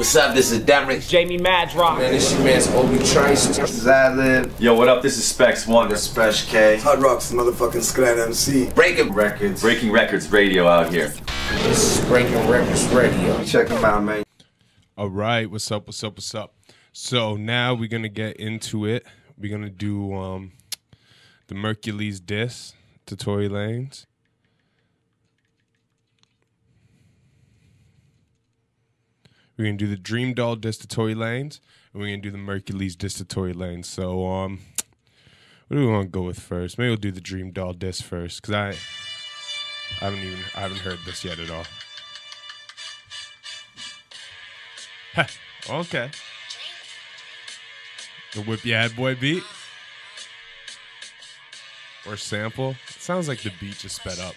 What's up? This is Derek. Jamie Madrox. Man, this your man's Obi Trice. This is Adlib. Yo, what up? This is Specs One. This Special K. Hot Rocks, motherfucking Scrat MC. Breaking Wreckords. Breaking Wreckords Radio out here. This is Breaking Wreckords Radio. Check them out, man. All right, what's up? What's up? What's up? So now we're gonna get into it. We're gonna do um, the Merkules diss to Tory Lanez. We're gonna do the Dream Doll diss Lanez, and we're gonna do the Merkules diss Lanez. So um, what do we want to go with first? Maybe we'll do the Dream Doll diss first, cause I, I haven't even I haven't heard this yet at all. okay. The whip head boy beat. Or sample. It sounds like the beat just sped up.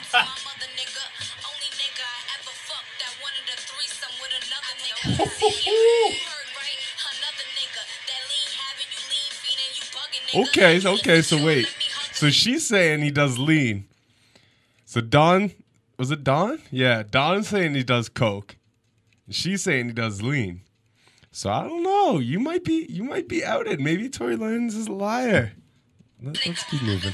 okay, okay, so wait. So she's saying he does lean. So Don, was it Don? Yeah, Don's saying he does coke. She's saying he does lean. So I don't know. You might be you might be outed. Maybe Tory Lanez is a liar. Let, us keep moving.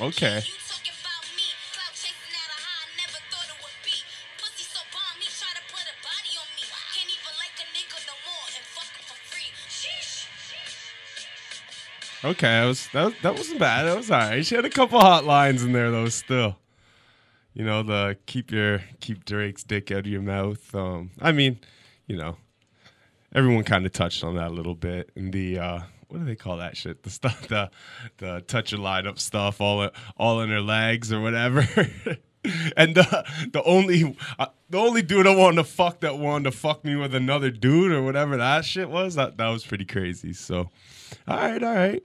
Okay. Okay, that was that, that wasn't bad. That was alright. She had a couple hot lines in there though. Still, you know the keep your keep Drake's dick out of your mouth. Um, I mean, you know, everyone kind of touched on that a little bit. And the uh, what do they call that shit? The stuff, the the touch your lineup stuff, all all in her legs or whatever. and the the only uh, the only dude I wanted to fuck that wanted to fuck me with another dude or whatever that shit was. That that was pretty crazy. So, all right, all right,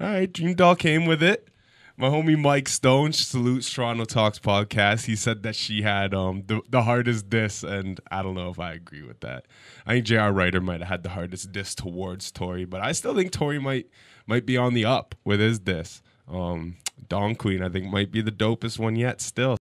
all right. Dream Doll came with it. My homie Mike Stone salutes Toronto Talks podcast. He said that she had um the, the hardest diss, and I don't know if I agree with that. I think J.R. Writer might have had the hardest diss towards Tory, but I still think Tory might might be on the up with his diss. Um, Don Queen, I think, might be the dopest one yet. Still.